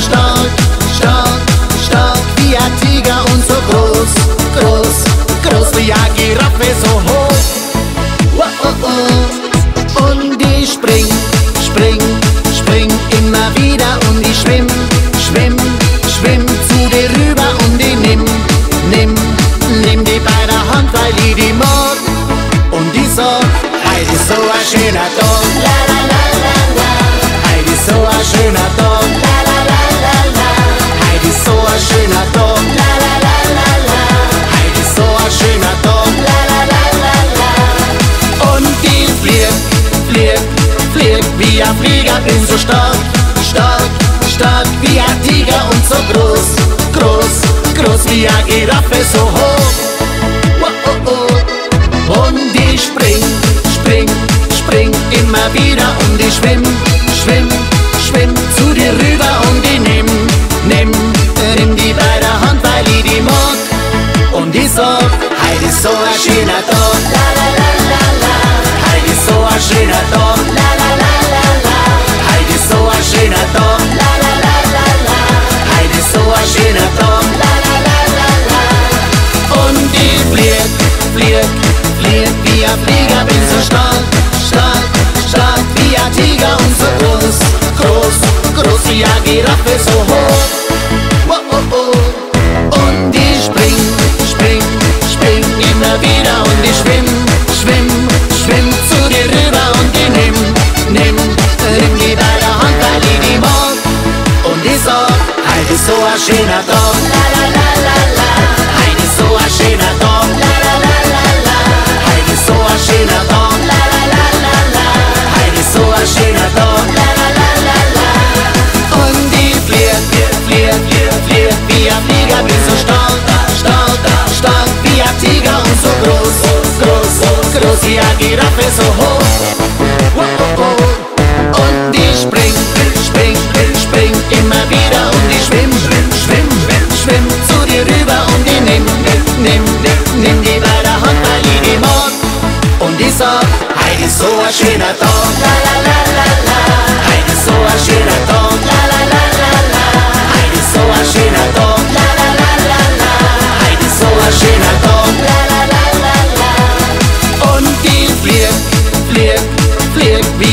stark, stark, stark wie ein Tiger und so groß, groß, groß wie eine Giraffe, so hoch. Oh, oh, oh. Und ich spring, spring, spring immer wieder und ich schwimm, schwimm, schwimm zu dir rüber und ich nimm, nimm, nimm die bei der Hand, weil ich die mag. Und ich sag, heute ist so ein schöner Tag, la la la la la. Heute ist so ein schöner Tag, bin so stark, stark, stark wie ein Tiger und so groß, groß, groß wie eine Giraffe, so hoch. Oh, oh, oh. Und ich spring, spring, spring immer wieder und ich schwimm, schwimm, schwimm zu dir rüber und ich nimm, nimm, nimm die bei der Hand, weil ich die mag. Und ich sag, heute ist so ein schöner Tag, ein Flieger, bin so stark, stark, stark wie ein Tiger und so groß, groß, groß wie eine Giraffe, so hoch. Eine Giraffe, so hoch. Und ich spring, spring, spring immer wieder und ich schwimm, schwimm, schwimm zu dir rüber und ich nimm, nimm, nimm die bei der Hand, ich die mag. Und ich sag, heute ist so ein schöner Tag, la la la la la. Heute ist so ein schöner Tag,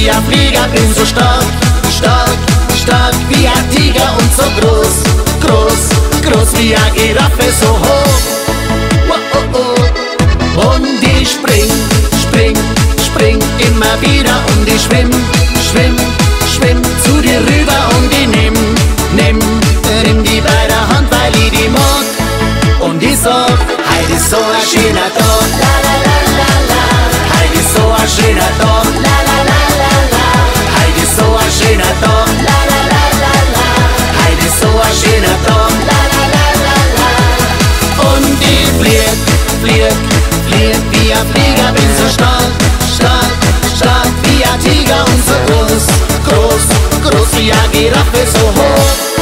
wie ein Flieger, bin so stark, stark, stark wie ein Tiger und so groß, groß, groß wie eine Giraffe, so hoch. Flieg, flieg, wie ein Flieger, bin so stark, stark, stark wie ein Tiger und so groß, groß, groß wie eine Giraffe, so hoch.